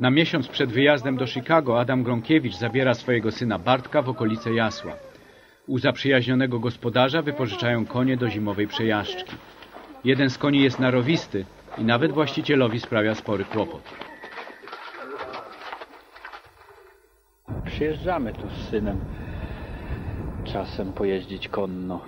Na miesiąc przed wyjazdem do Chicago Adam Gronkiewicz zabiera swojego syna Bartka w okolice Jasła. U zaprzyjaźnionego gospodarza wypożyczają konie do zimowej przejażdżki. Jeden z koni jest narowisty i nawet właścicielowi sprawia spory kłopot. Przyjeżdżamy tu z synem czasem pojeździć konno.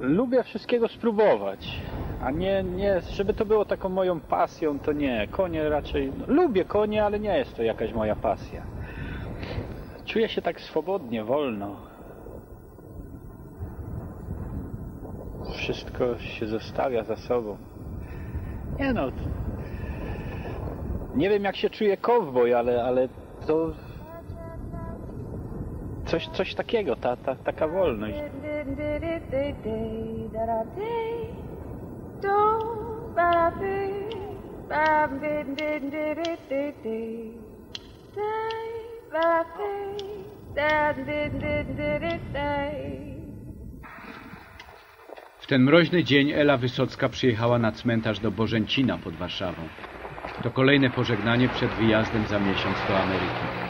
Lubię wszystkiego spróbować, a nie, nie, żeby to było taką moją pasją, to nie. Konie raczej, no, lubię konie, ale nie jest to jakaś moja pasja. Czuję się tak swobodnie, wolno. Wszystko się zostawia za sobą. Nie no, nie wiem jak się czuje kowboj, ale, ale to coś, coś takiego, ta, ta, taka wolność. W ten mroźny dzień Ela Wysocka przyjechała na cmentarz do Bożęcina pod Warszawą. To kolejne pożegnanie przed wyjazdem za miesiąc do Ameryki.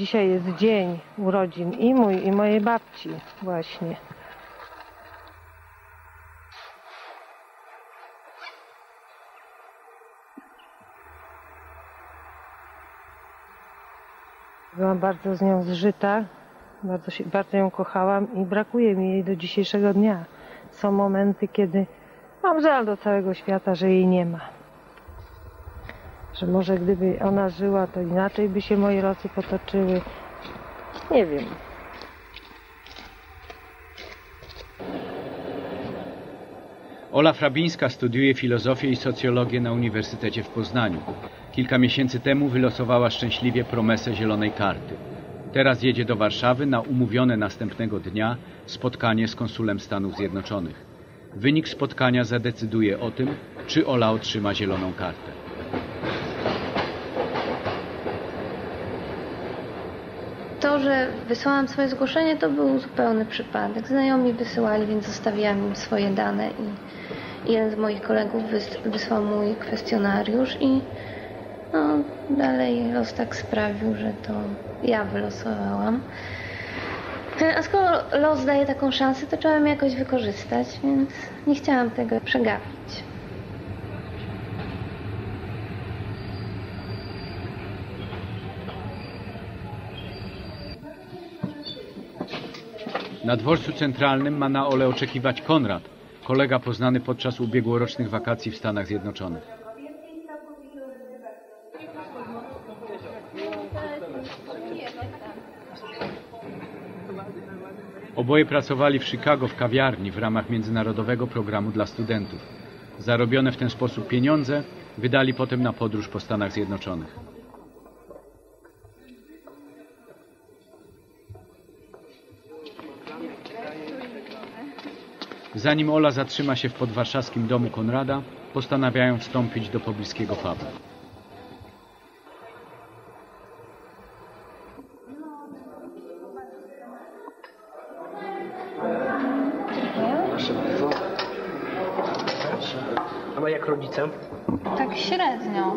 Dzisiaj jest dzień urodzin i mój, i mojej babci właśnie. Byłam bardzo z nią zżyta, bardzo, się, bardzo ją kochałam i brakuje mi jej do dzisiejszego dnia. Są momenty, kiedy mam żal do całego świata, że jej nie ma. Że może gdyby ona żyła, to inaczej by się moje losy potoczyły. Nie wiem. Ola Frabińska studiuje filozofię i socjologię na Uniwersytecie w Poznaniu. Kilka miesięcy temu wylosowała szczęśliwie promesę zielonej karty. Teraz jedzie do Warszawy na umówione następnego dnia spotkanie z konsulem Stanów Zjednoczonych. Wynik spotkania zadecyduje o tym, czy Ola otrzyma zieloną kartę. Że wysłałam swoje zgłoszenie, to był zupełny przypadek. Znajomi wysyłali, więc zostawiłam im swoje dane i jeden z moich kolegów wys- wysłał mój kwestionariusz i no, dalej los tak sprawił, że to ja wylosowałam. E, A skoro los daje taką szansę, to trzeba ją jakoś wykorzystać, więc nie chciałam tego przegapić. Na dworcu centralnym ma na Ole oczekiwać Konrad, kolega poznany podczas ubiegłorocznych wakacji w Stanach Zjednoczonych. Oboje pracowali w Chicago w kawiarni w ramach międzynarodowego programu dla studentów. Zarobione w ten sposób pieniądze wydali potem na podróż po Stanach Zjednoczonych. Zanim Ola zatrzyma się w podwarszawskim domu Konrada, postanawiają wstąpić do pobliskiego pubu. Jak rodzice? Tak średnio.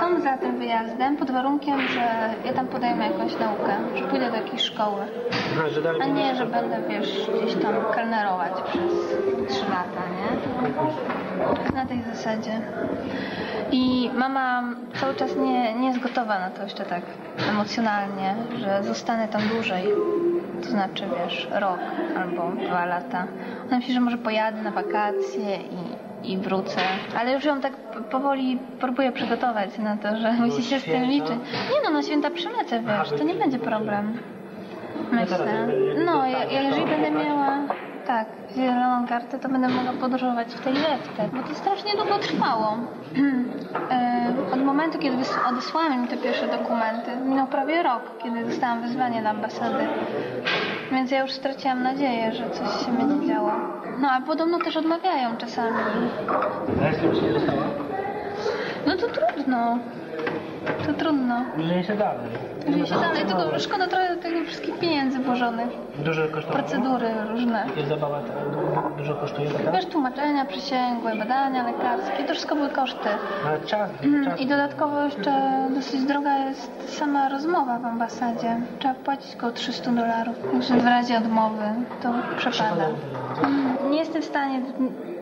Są za tym wyjazdem pod warunkiem, że ja tam podejmę jakąś naukę, że pójdę do jakiejś szkoły. Aha, że. A nie, że będę, wiesz, gdzieś tam kelnerować przez trzy lata, nie? Na tej zasadzie. I mama cały czas nie, nie jest gotowa na to jeszcze tak emocjonalnie, że zostanę tam dłużej. To znaczy, wiesz, rok albo dwa lata. Ona myśli, że może pojadę na wakacje i i wrócę. Ale już ją tak powoli próbuję przygotować na to, że musi się z tym święta? liczyć. Nie no, na święta przylecę, wiesz, to nie będzie problem. Myślę. teraz, No, ja, ja jeżeli będę miała tak, zieloną kartę, to będę mogła podróżować w tej lewce, bo to strasznie długo trwało. E, Od momentu, kiedy odesłałem mi te pierwsze dokumenty, minął prawie rok, kiedy dostałam wezwanie na ambasadę. Więc ja już straciłam nadzieję, że coś się będzie działo. No, a podobno też odmawiają czasami. A jeśli byś nie dostała? No to trudno. To trudno. Żyje się dalej. Żyje się dalej, tylko szkoda trochę tego wszystkich pieniędzy włożonych. Dużo kosztowało? Procedury różne. Jest zabawa, dużo kosztuje taka? Wiesz, tłumaczenia przysięgłe, badania lekarskie, to wszystko były koszty. Ale czas, Mm, czas. I dodatkowo jeszcze dosyć droga jest sama rozmowa w ambasadzie. Trzeba płacić około 300 dolarów. Także w razie odmowy to przepada. Mm, Nie jestem w stanie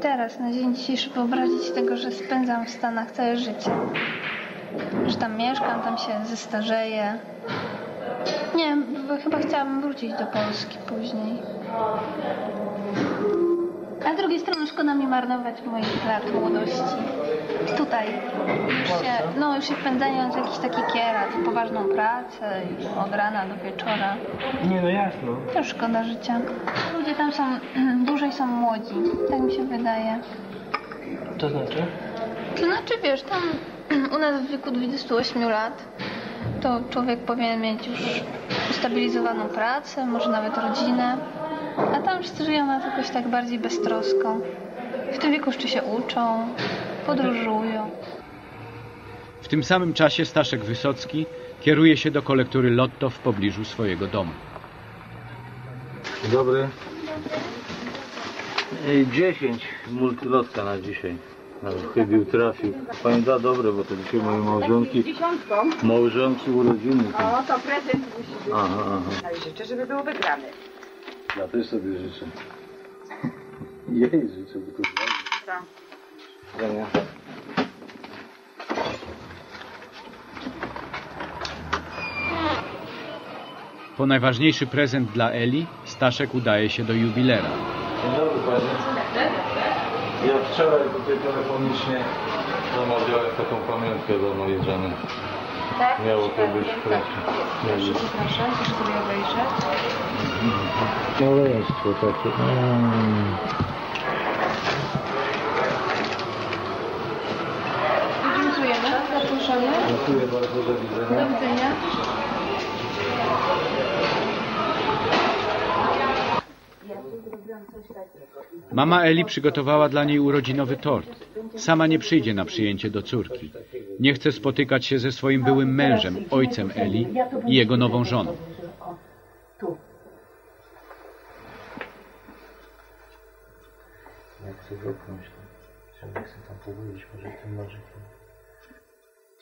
teraz, na dzień dzisiejszy, wyobrazić tego, że spędzam w Stanach całe życie. Że tam mieszkam, tam się zestarzeję. Nie chyba chciałabym wrócić do Polski później. A z drugiej strony szkoda mi marnować moich lat młodości. Tutaj już się, no już się wpędzając w jakiś taki kierat, w poważną pracę i od rana do wieczora. Nie, no jasno. To już szkoda życia. Ludzie tam są, dłużej są młodzi, tak mi się wydaje. To znaczy? To znaczy, wiesz, tam u nas w wieku 28 lat to człowiek powinien mieć już ustabilizowaną pracę, może nawet rodzinę, a tam wszyscy żyją nas jakoś tak bardziej beztrosko. W tym wieku jeszcze się uczą, podróżują. W tym samym czasie Staszek Wysocki kieruje się do kolektury Lotto w pobliżu swojego domu. Dobry. Ej, 10 multilotka na dzisiaj. Chybił trafił. Pani da dobre, bo to dzisiaj moje małżonki, Dziesiątką. małżonki urodziny. To... O, to prezent musi być. Aha, aha. No i życzę, żeby był wygrany. Ja też sobie życzę. Jej życzę, by to Tam. zdania. Po najważniejszy prezent dla Eli, Staszek udaje się do jubilera. Dzień dobry Pani. Ja wczoraj tutaj telefonicznie zamawiałem taką pamiątkę dla mojej żony. Tak? Miało to być proszę. Proszę, proszę sobie obejrzeć. Maleństwo takie. Mm. Dziękujemy. Zaproszony. Dziękuję bardzo, do widzenia. Do widzenia. Mama Eli przygotowała dla niej urodzinowy tort. Sama nie przyjdzie na przyjęcie do córki. Nie chce spotykać się ze swoim byłym mężem, ojcem Eli i jego nową żoną. Tu. Jak chcę to. Trzeba chcę tam powiedzieć, może tym nożykiem.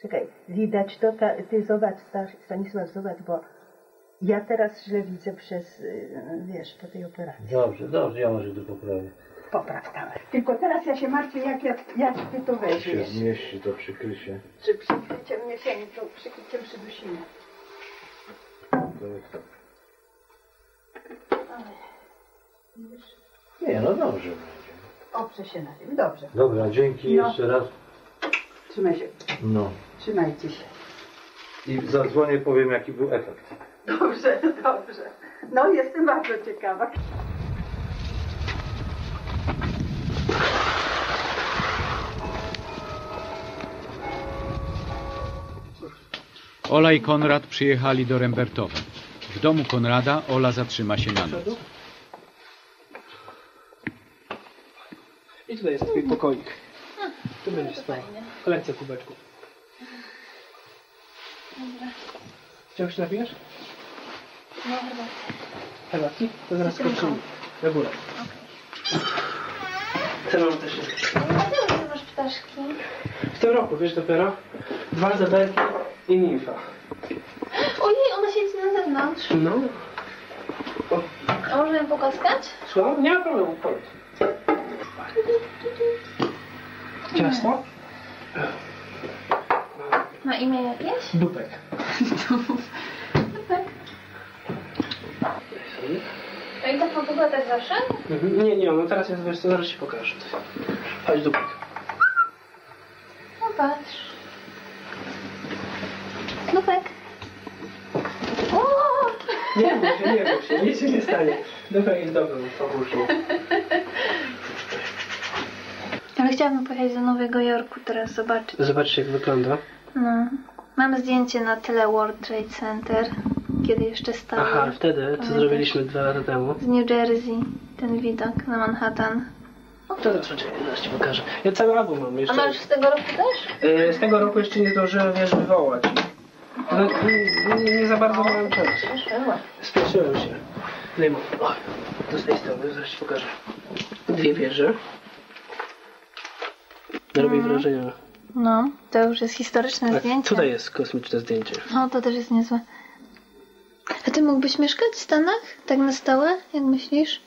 Czekaj, widać to, ty zobacz, Stanisław, zobacz, bo ja teraz źle widzę przez, y, wiesz, po tej operacji. Dobrze, dobrze, ja może to poprawię. Popraw tam. Tylko teraz ja się martwię, jak, ja, jak ty to się weźmiesz. zmieści to przykrycie. Czy przykryciem miesięcy, to przykryciem przydusimy. To jest tak. Nie, no dobrze będzie. Oprze się na tym. Dobrze. Dobra, dzięki No. jeszcze raz. Trzymaj się. No. Trzymajcie się. I zadzwonię, powiem jaki był efekt. Dobrze, dobrze. No, jestem bardzo ciekawa. Ola i Konrad przyjechali do Rembertowa. W domu Konrada Ola zatrzyma się na noc. I tutaj jest twój pokoik. Tu będziesz spała. Kolekcja kubeczków. Czegoś napijesz? No chyba. Herbatki? To zaraz skoczymy. Na górę. Ten mam też jest. Dlaczego masz ptaszki? W tym roku, wiesz dopiero, dwa zabelki i nimfa. Ojej, ona siedzi na zewnątrz. No. A można ją pokoskać? Słucham? Nie ma problemu, powiedz. Ciasto? Ma imię jakieś? Dupek. Tak. A i tak ma pogadać zawsze? Mhm. Nie, nie, no teraz jest, wiesz co, zaraz ci pokażę. Chodź dupek. No patrz. Lubek. O! Nie bój się, nie bój się, nic się nie stanie. Dupek jest dobrym fabuszą. Ale chciałabym pojechać do Nowego Jorku teraz zobaczyć. Zobaczcie jak wygląda. No. Mam zdjęcie na tyle World Trade Center, kiedy jeszcze stało. Aha, wtedy, co Pamiętasz? zrobiliśmy dwa lata temu. Z New Jersey, ten widok na Manhattan. To teraz czekaj, zaraz ci pokażę. Ja cały album mam A jeszcze. masz z tego roku też? Y, Z tego roku jeszcze nie zdążyłem, wiesz, wywołać. No, nie, nie, nie za bardzo miałem czas. Spieszyłem się. Tutaj mam, oj, to z tej strony, zaraz ci pokażę. Dwie wieże. Robi wrażenie. No, to już jest historyczne A zdjęcie. Tutaj jest kosmiczne zdjęcie. No, to też jest niezłe. A ty mógłbyś mieszkać w Stanach? Tak na stałe? Jak myślisz?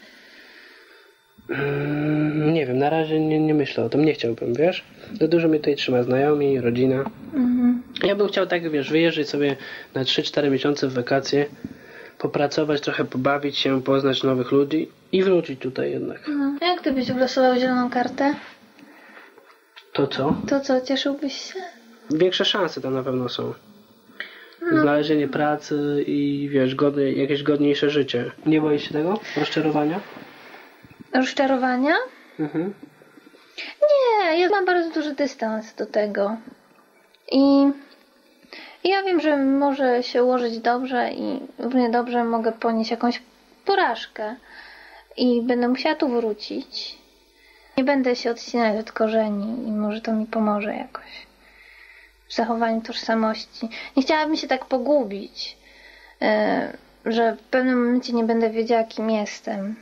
Mm, nie wiem, na razie nie, nie myślę o tym, nie chciałbym, wiesz? Za dużo mnie tutaj trzyma znajomi, rodzina. Mhm. Ja bym chciał tak, wiesz, wyjeżdżać sobie na 3-4 miesiące w wakacje, popracować, trochę pobawić się, poznać nowych ludzi i wrócić tutaj jednak. A Jak ty byś zieloną kartę? To co? To co, cieszyłbyś się? Większe szanse tam na pewno są. Znalezienie pracy i wiesz, godne, jakieś godniejsze życie. Nie boisz się tego? Rozczarowania? Rozczarowania? Mhm. Nie, ja mam bardzo duży dystans do tego. I ja wiem, że może się ułożyć dobrze i równie dobrze mogę ponieść jakąś porażkę i będę musiała tu wrócić. Nie będę się odcinać od korzeni i może to mi pomoże jakoś zachowaniu tożsamości. Nie chciałabym się tak pogubić, e, że w pewnym momencie nie będę wiedziała, kim jestem.